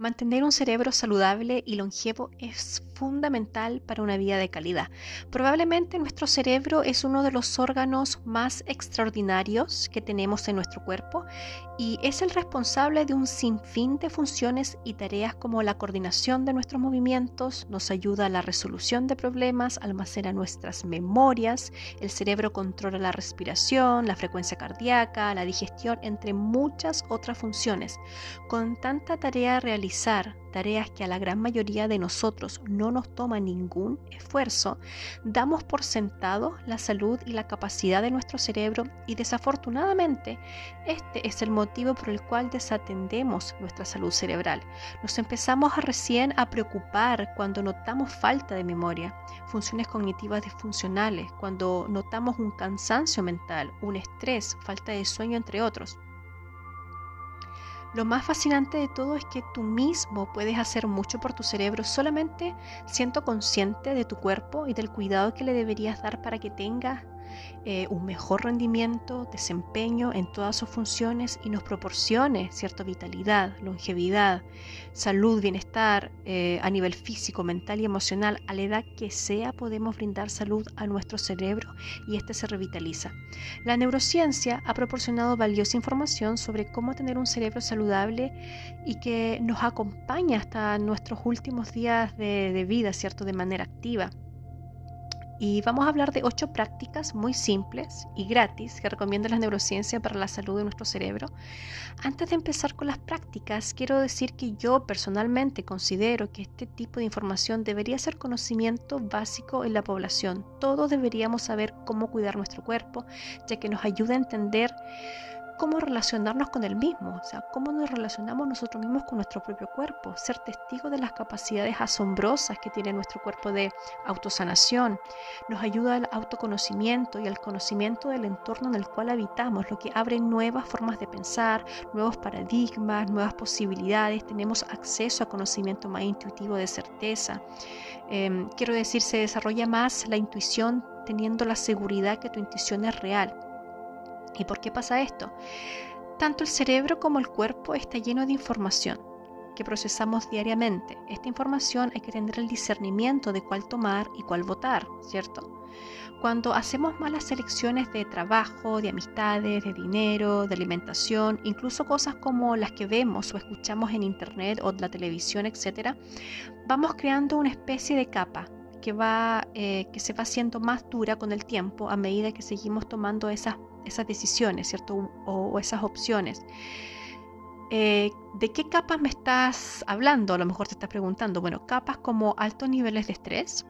Mantener un cerebro saludable y longevo es fundamental para una vida de calidad. Probablemente nuestro cerebro es uno de los órganos más extraordinarios que tenemos en nuestro cuerpo y es el responsable de un sinfín de funciones y tareas como la coordinación de nuestros movimientos, nos ayuda a la resolución de problemas, almacena nuestras memorias, el cerebro controla la respiración, la frecuencia cardíaca, la digestión, entre muchas otras funciones. Con tanta tarea realizada, tareas que a la gran mayoría de nosotros no nos toma ningún esfuerzo, damos por sentado la salud y la capacidad de nuestro cerebro y desafortunadamente este es el motivo por el cual desatendemos nuestra salud cerebral. Nos empezamos a recién a preocupar cuando notamos falta de memoria, funciones cognitivas disfuncionales, cuando notamos un cansancio mental, un estrés, falta de sueño, entre otros. Lo más fascinante de todo es que tú mismo puedes hacer mucho por tu cerebro solamente siendo consciente de tu cuerpo y del cuidado que le deberías dar para que tenga eh, un mejor rendimiento, desempeño en todas sus funciones y nos proporcione cierta vitalidad, longevidad, salud, bienestar eh, a nivel físico, mental y emocional. A la edad que sea podemos brindar salud a nuestro cerebro y este se revitaliza. La neurociencia ha proporcionado valiosa información sobre cómo tener un cerebro saludable y que nos acompaña hasta nuestros últimos días de, de vida, ¿cierto? De manera activa y vamos a hablar de ocho prácticas muy simples y gratis que recomienda la neurociencia para la salud de nuestro cerebro. Antes de empezar con las prácticas, quiero decir que yo personalmente considero que este tipo de información debería ser conocimiento básico en la población. Todos deberíamos saber cómo cuidar nuestro cuerpo, ya que nos ayuda a entender cómo relacionarnos con el mismo, o sea, cómo nos relacionamos nosotros mismos con nuestro propio cuerpo, ser testigos de las capacidades asombrosas que tiene nuestro cuerpo de autosanación, nos ayuda al autoconocimiento y al conocimiento del entorno en el cual habitamos, lo que abre nuevas formas de pensar, nuevos paradigmas, nuevas posibilidades, tenemos acceso a conocimiento más intuitivo de certeza. Em, quiero decir, se desarrolla más la intuición teniendo la seguridad que tu intuición es real ¿Y por qué pasa esto? Tanto el cerebro como el cuerpo está lleno de información que procesamos diariamente. Esta información hay que tener el discernimiento de cuál tomar y cuál votar, ¿cierto? Cuando hacemos malas elecciones de trabajo, de amistades, de dinero, de alimentación, incluso cosas como las que vemos o escuchamos en internet o la televisión, etc., vamos creando una especie de capa que, va, eh, que se va haciendo más dura con el tiempo a medida que seguimos tomando esas esas decisiones, ¿cierto? O, esas opciones. Eh, ¿De qué capas me estás hablando? A lo mejor te estás preguntando. Bueno, capas como altos niveles de estrés,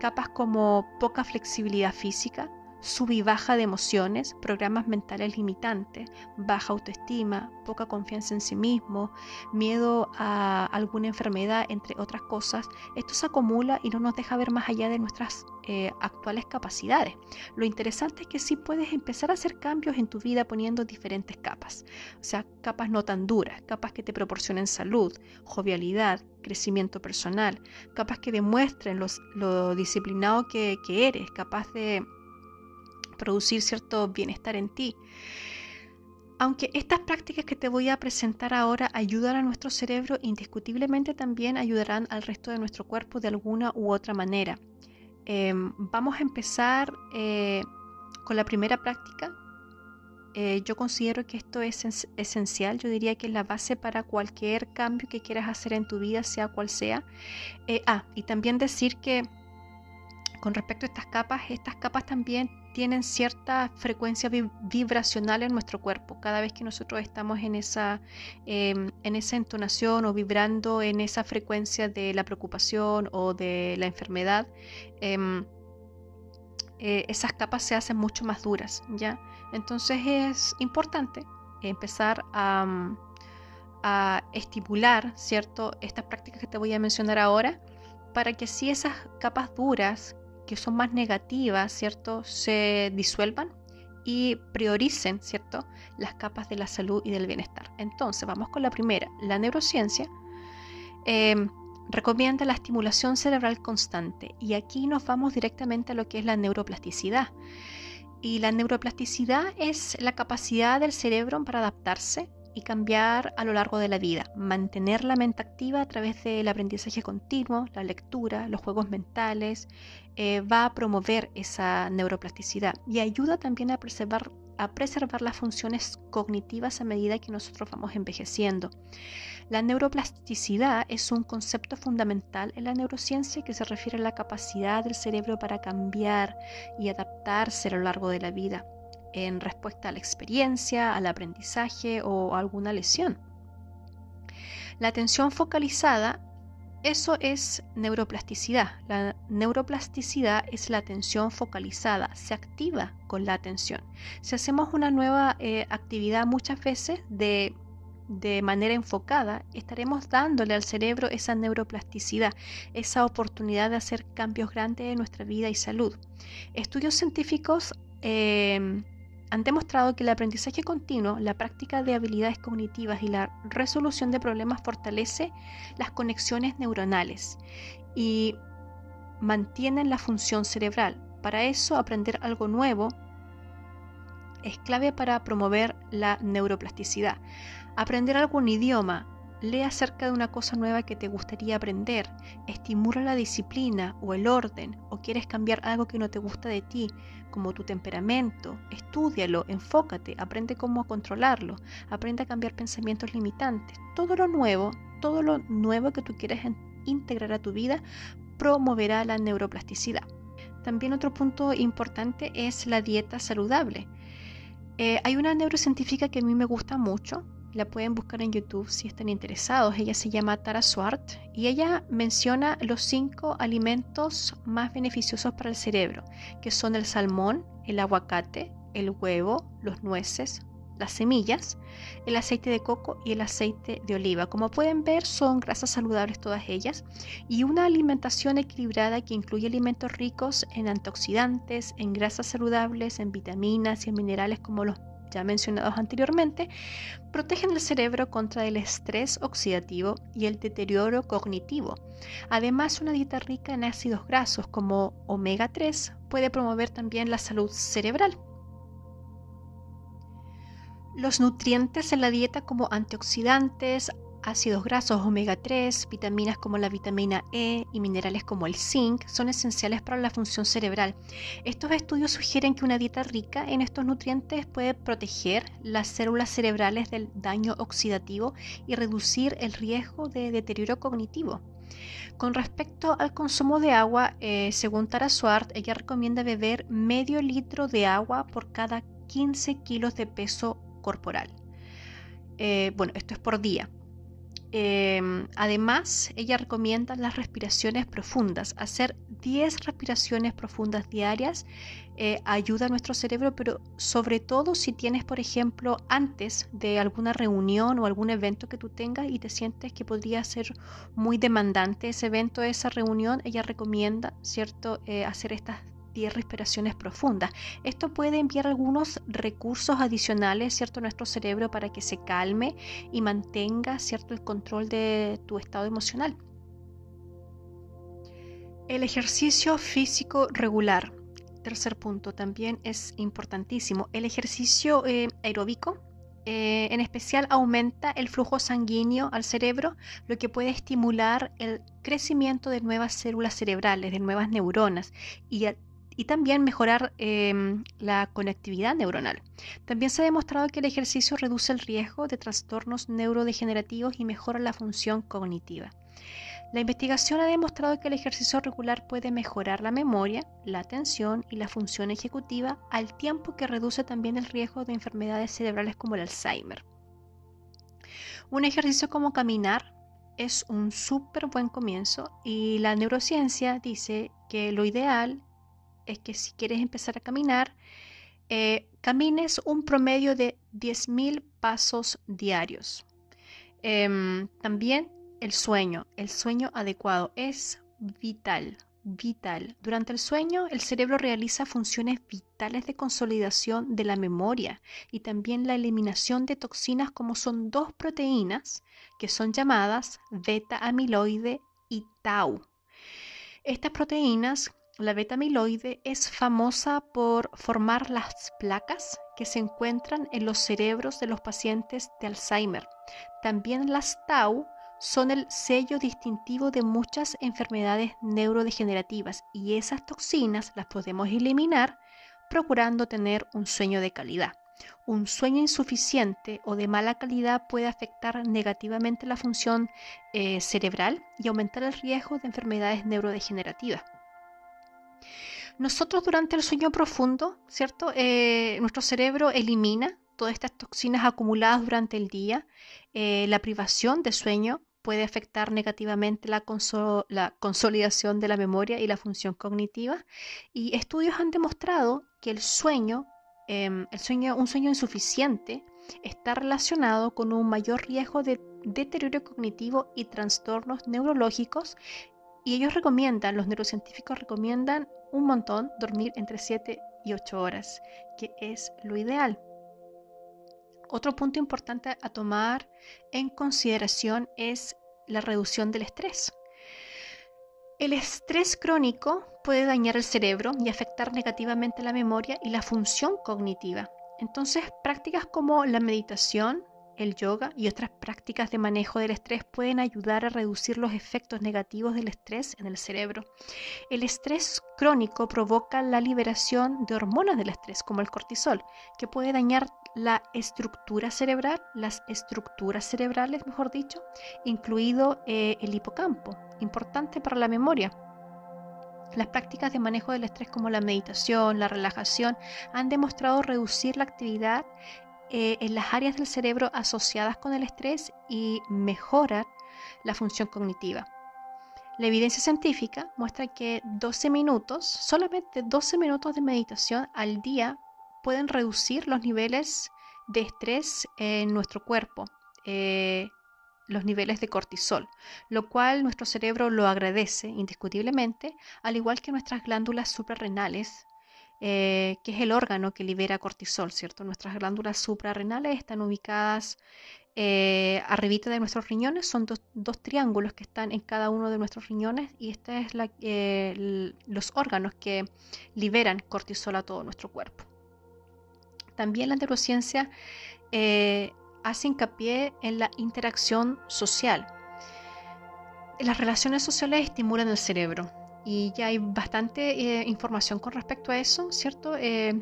capas como poca flexibilidad física, sub y baja de emociones, programas mentales limitantes, baja autoestima, poca confianza en sí mismo, miedo a alguna enfermedad, entre otras cosas, esto se acumula y no nos deja ver más allá de nuestras eh, actuales capacidades. Lo interesante es que sí puedes empezar a hacer cambios en tu vida poniendo diferentes capas, o sea, capas no tan duras, capas que te proporcionen salud, jovialidad, crecimiento personal, capas que demuestren lo disciplinado que, que eres, capaz de producir cierto bienestar en ti. Aunque estas prácticas que te voy a presentar ahora ayudan a nuestro cerebro, indiscutiblemente también ayudarán al resto de nuestro cuerpo de alguna u otra manera. Em, vamos a empezar eh, con la primera práctica. Eh, yo considero que esto es esencial, yo diría que es la base para cualquier cambio que quieras hacer en tu vida, sea cual sea. Eh, ah, y también decir que con respecto a estas capas, estas capas también tienen cierta frecuencia vibracional en nuestro cuerpo. Cada vez que nosotros estamos en esa, em, en esa entonación o vibrando en esa frecuencia de la preocupación o de la enfermedad, em, eh, esas capas se hacen mucho más duras, ¿ya? Entonces es importante empezar a, a estimular, ¿cierto? Estas prácticas que te voy a mencionar ahora, para que si esas capas duras que son más negativas, ¿cierto?, se disuelvan y prioricen, ¿cierto?, las capas de la salud y del bienestar. Entonces, vamos con la primera. La neurociencia em, recomienda la estimulación cerebral constante y aquí nos vamos directamente a lo que es la neuroplasticidad. Y la neuroplasticidad es la capacidad del cerebro para adaptarse y cambiar a lo largo de la vida. Mantener la mente activa a través del aprendizaje continuo, la lectura, los juegos mentales, eh, va a promover esa neuroplasticidad y ayuda también a preservar, a preservar las funciones cognitivas a medida que nosotros vamos envejeciendo. La neuroplasticidad es un concepto fundamental en la neurociencia que se refiere a la capacidad del cerebro para cambiar y adaptarse a lo largo de la vida en respuesta a la experiencia, al aprendizaje o a alguna lesión. La atención focalizada, eso es neuroplasticidad. La neuroplasticidad es la atención focalizada, se activa con la atención. Si hacemos una nueva eh, actividad muchas veces de de manera enfocada, estaremos dándole al cerebro esa neuroplasticidad, esa oportunidad de hacer cambios grandes en nuestra vida y salud. Estudios científicos eh, han demostrado que el aprendizaje continuo, la práctica de habilidades cognitivas y la resolución de problemas fortalece las conexiones neuronales y mantienen la función cerebral. Para eso, aprender algo nuevo es clave para promover la neuroplasticidad. Aprender algún idioma, lee acerca de una cosa nueva que te gustaría aprender, estimula la disciplina o el orden, o quieres cambiar algo que no te gusta de ti, como tu temperamento, estúdialo, enfócate, aprende cómo controlarlo, aprende a cambiar pensamientos limitantes. Todo lo nuevo, todo lo nuevo que tú quieres integrar a tu vida promoverá la neuroplasticidad. También otro punto importante es la dieta saludable. Eh, hay una neurocientífica que a mí me gusta mucho, la pueden buscar en YouTube si están interesados. Ella se llama Tara Swart y ella menciona los cinco alimentos más beneficiosos para el cerebro, que son el salmón, el aguacate, el huevo, los nueces, las semillas, el aceite de coco y el aceite de oliva. Como pueden ver, son grasas saludables todas ellas y una alimentación equilibrada que incluye alimentos ricos en antioxidantes, en grasas saludables, en vitaminas y en minerales como los ya mencionados anteriormente, protegen el cerebro contra el estrés oxidativo y el deterioro cognitivo. Además, una dieta rica en ácidos grasos como omega 3 puede promover también la salud cerebral. Los nutrientes en la dieta como antioxidantes, ácidos grasos omega 3, vitaminas como la vitamina E y minerales como el zinc son esenciales para la función cerebral. Estos estudios sugieren que una dieta rica en estos nutrientes puede proteger las células cerebrales del daño oxidativo y reducir el riesgo de deterioro cognitivo. Con respecto al consumo de agua, eh, según Tara Swart, ella recomienda beber medio litro de agua por cada 15 kilos de peso corporal. Eh, bueno, esto es por día. Em, además, ella recomienda las respiraciones profundas. Hacer 10 respiraciones profundas diarias eh, ayuda a nuestro cerebro, pero sobre todo si tienes, por ejemplo, antes de alguna reunión o algún evento que tú tengas y te sientes que podría ser muy demandante ese evento, esa reunión, ella recomienda, ¿cierto?, eh, hacer estas 10 respiraciones profundas. Esto puede enviar algunos recursos adicionales, ¿cierto?, a nuestro cerebro para que se calme y mantenga, ¿cierto?, el control de tu estado emocional. El ejercicio físico regular. Tercer punto, también es importantísimo. El ejercicio eh, aeróbico eh, en especial aumenta el flujo sanguíneo al cerebro, lo que puede estimular el crecimiento de nuevas células cerebrales, de nuevas neuronas y y también mejorar em, la conectividad neuronal. También se ha demostrado que el ejercicio reduce el riesgo de trastornos neurodegenerativos y mejora la función cognitiva. La investigación ha demostrado que el ejercicio regular puede mejorar la memoria, la atención y la función ejecutiva al tiempo que reduce también el riesgo de enfermedades cerebrales como el Alzheimer. Un ejercicio como caminar es un súper buen comienzo y la neurociencia dice que lo ideal es que si quieres empezar a caminar, eh, camines un promedio de 10.000 pasos diarios. Em, también el sueño, el sueño adecuado es vital, vital. Durante el sueño, el cerebro realiza funciones vitales de consolidación de la memoria y también la eliminación de toxinas como son dos proteínas que son llamadas beta amiloide y tau. Estas proteínas la beta amiloide es famosa por formar las placas que se encuentran en los cerebros de los pacientes de Alzheimer. También las tau son el sello distintivo de muchas enfermedades neurodegenerativas y esas toxinas las podemos eliminar procurando tener un sueño de calidad. Un sueño insuficiente o de mala calidad puede afectar negativamente la función eh, cerebral y aumentar el riesgo de enfermedades neurodegenerativas. Nosotros durante el sueño profundo, ¿cierto? Eh, nuestro cerebro elimina todas estas toxinas acumuladas durante el día. Eh, la privación de sueño puede afectar negativamente la, consolidación de la memoria y la función cognitiva. Y estudios han demostrado que em, el sueño, un sueño insuficiente, está relacionado con un mayor riesgo de deterioro cognitivo y trastornos neurológicos. Y ellos recomiendan, los neurocientíficos recomiendan un montón dormir entre 7 y 8 horas, que es lo ideal. Otro punto importante a tomar en consideración es la reducción del estrés. El estrés crónico puede dañar el cerebro y afectar negativamente la memoria y la función cognitiva. Entonces, prácticas como la meditación, el yoga y otras prácticas de manejo del estrés pueden ayudar a reducir los efectos negativos del estrés en el cerebro. El estrés crónico provoca la liberación de hormonas del estrés, como el cortisol, que puede dañar la estructura cerebral, las estructuras cerebrales, mejor dicho, incluido eh, el hipocampo, importante para la memoria. Las prácticas de manejo del estrés como la meditación, la relajación, han demostrado reducir la actividad eh, en las áreas del cerebro asociadas con el estrés y mejorar la función cognitiva. La evidencia científica muestra que 12 minutos, solamente 12 minutos de meditación al día pueden reducir los niveles de estrés en nuestro cuerpo, eh, los niveles de cortisol, lo cual nuestro cerebro lo agradece indiscutiblemente, al igual que nuestras glándulas suprarrenales eh, que es el órgano que libera cortisol, ¿cierto? Nuestras glándulas suprarrenales están ubicadas eh, arribita de nuestros riñones, son dos, triángulos que están en cada uno de nuestros riñones y estos es la, eh, los órganos que liberan cortisol a todo nuestro cuerpo. También la neurociencia hace hincapié en la interacción social. Las relaciones sociales estimulan el cerebro, y ya hay bastante eh, información con respecto a eso, ¿cierto? Eh,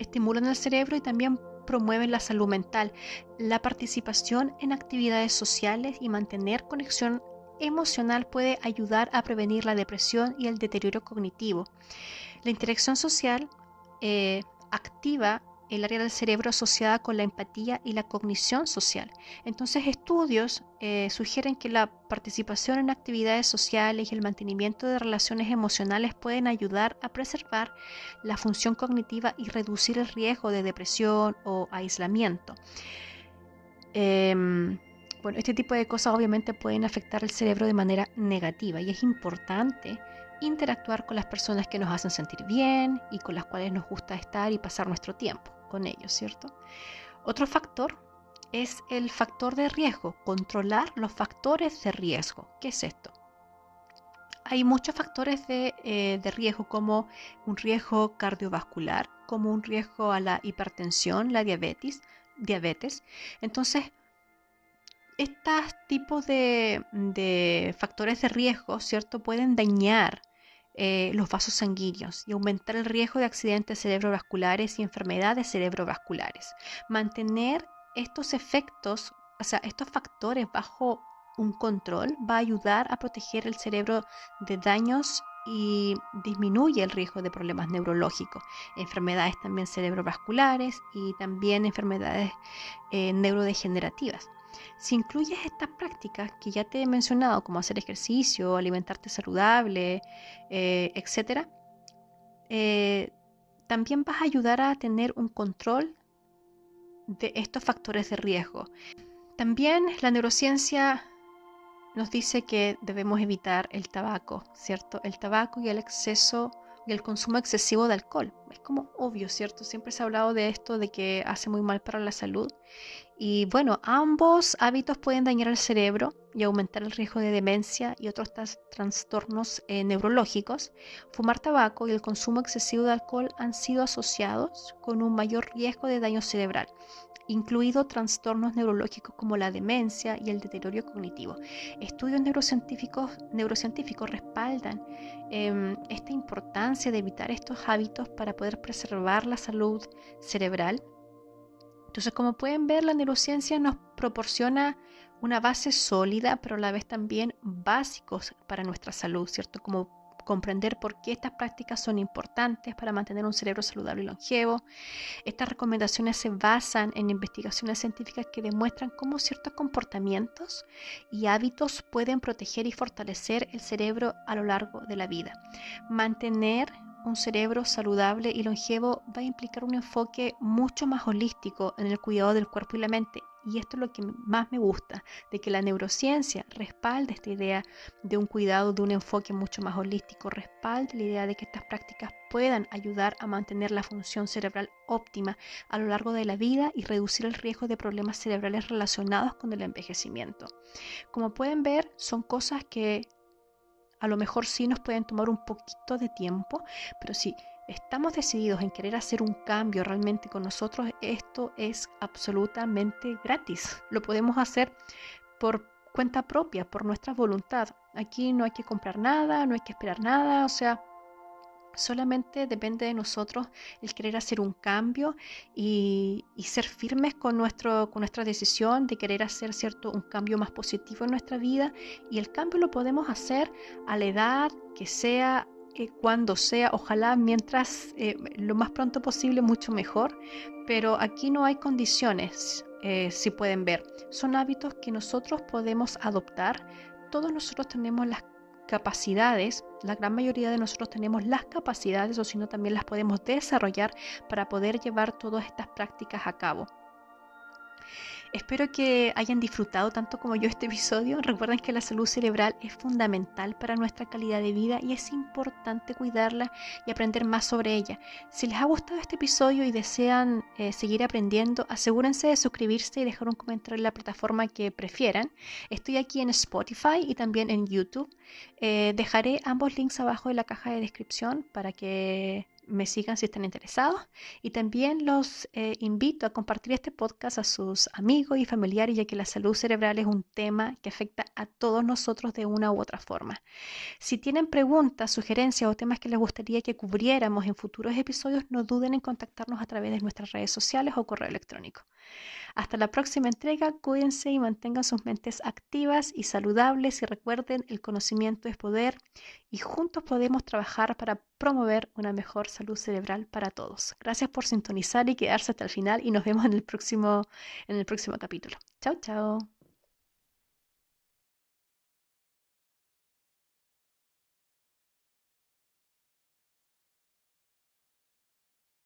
estimulan el cerebro y también promueven la salud mental, la participación en actividades sociales y mantener conexión emocional puede ayudar a prevenir la depresión y el deterioro cognitivo. La interacción social eh, activa el área del cerebro asociada con la empatía y la cognición social. Entonces, estudios eh, sugieren que la participación en actividades sociales y el mantenimiento de relaciones emocionales pueden ayudar a preservar la función cognitiva y reducir el riesgo de depresión o aislamiento. Em, bueno, este tipo de cosas obviamente pueden afectar el cerebro de manera negativa y es importante interactuar con las personas que nos hacen sentir bien y con las cuales nos gusta estar y pasar nuestro tiempo con ellos, ¿cierto? Otro factor es el factor de riesgo, controlar los factores de riesgo. ¿Qué es esto? Hay muchos factores de, eh, de riesgo como un riesgo cardiovascular, como un riesgo a la hipertensión, la diabetes. diabetes. Entonces, estos tipos de, de factores de riesgo, ¿cierto? Pueden dañar eh, los vasos sanguíneos y aumentar el riesgo de accidentes cerebrovasculares y enfermedades cerebrovasculares. Mantener estos efectos, o sea, estos factores bajo un control va a ayudar a proteger el cerebro de daños y disminuye el riesgo de problemas neurológicos, enfermedades también cerebrovasculares y también enfermedades eh, neurodegenerativas. Si incluyes estas prácticas que ya te he mencionado, como hacer ejercicio, alimentarte saludable, eh, etc., eh, también vas a ayudar a tener un control de estos factores de riesgo. También la neurociencia nos dice que debemos evitar el tabaco, ¿cierto? El tabaco y el exceso el consumo excesivo de alcohol. es como obvio, ¿cierto? Siempre se ha hablado de esto, de que hace muy mal para la salud. Y bueno, ambos hábitos pueden dañar el cerebro y aumentar el riesgo de demencia y otros trastornos eh, neurológicos. Fumar tabaco y el consumo excesivo de alcohol han sido asociados con un mayor riesgo de daño cerebral incluido trastornos neurológicos como la demencia y el deterioro cognitivo. Estudios neurocientíficos, neurocientíficos respaldan em, esta importancia de evitar estos hábitos para poder preservar la salud cerebral. Entonces, como pueden ver, la neurociencia nos proporciona una base sólida, pero a la vez también básicos para nuestra salud, ¿cierto? Como comprender por qué estas prácticas son importantes para mantener un cerebro saludable y longevo. Estas recomendaciones se basan en investigaciones científicas que demuestran cómo ciertos comportamientos y hábitos pueden proteger y fortalecer el cerebro a lo largo de la vida. Mantener un cerebro saludable y longevo va a implicar un enfoque mucho más holístico en el cuidado del cuerpo y la mente y esto es lo que más me gusta, de que la neurociencia respalde esta idea de un cuidado, de un enfoque mucho más holístico, respalde la idea de que estas prácticas puedan ayudar a mantener la función cerebral óptima a lo largo de la vida y reducir el riesgo de problemas cerebrales relacionados con el envejecimiento. Como pueden ver, son cosas que a lo mejor sí nos pueden tomar un poquito de tiempo, pero sí estamos decididos en querer hacer un cambio realmente con nosotros, esto es absolutamente gratis. Lo podemos hacer por cuenta propia, por nuestra voluntad. Aquí no hay que comprar nada, no hay que esperar nada, o sea, solamente depende de nosotros el querer hacer un cambio y, ser firmes con, nuestro, con nuestra decisión de querer hacer cierto un cambio más positivo en nuestra vida y el cambio lo podemos hacer a la edad que sea cuando sea, ojalá mientras eh, lo más pronto posible, mucho mejor, pero aquí no hay condiciones, eh, si pueden ver. Son hábitos que nosotros podemos adoptar. Todos nosotros tenemos las capacidades, la gran mayoría de nosotros tenemos las capacidades o si no también las podemos desarrollar para poder llevar todas estas prácticas a cabo. Espero que hayan disfrutado tanto como yo este episodio. Recuerden que la salud cerebral es fundamental para nuestra calidad de vida y es importante cuidarla y aprender más sobre ella. Si les ha gustado este episodio y desean eh, seguir aprendiendo, asegúrense de suscribirse y dejar un comentario en la plataforma que prefieran. Estoy aquí en Spotify y también en YouTube. Eh, dejaré ambos links abajo en la caja de descripción para que me sigan si están interesados y también los eh, invito a compartir este podcast a sus amigos y familiares ya que la salud cerebral es un tema que afecta a todos nosotros de una u otra forma. Si tienen preguntas, sugerencias o temas que les gustaría que cubriéramos en futuros episodios, no duden en contactarnos a través de nuestras redes sociales o correo electrónico. Hasta la próxima entrega, cuídense y mantengan sus mentes activas y saludables y recuerden, el conocimiento es poder y juntos podemos trabajar para promover una mejor salud cerebral para todos. Gracias por sintonizar y quedarse hasta el final y nos vemos en el próximo, en el próximo capítulo. Chao, chao.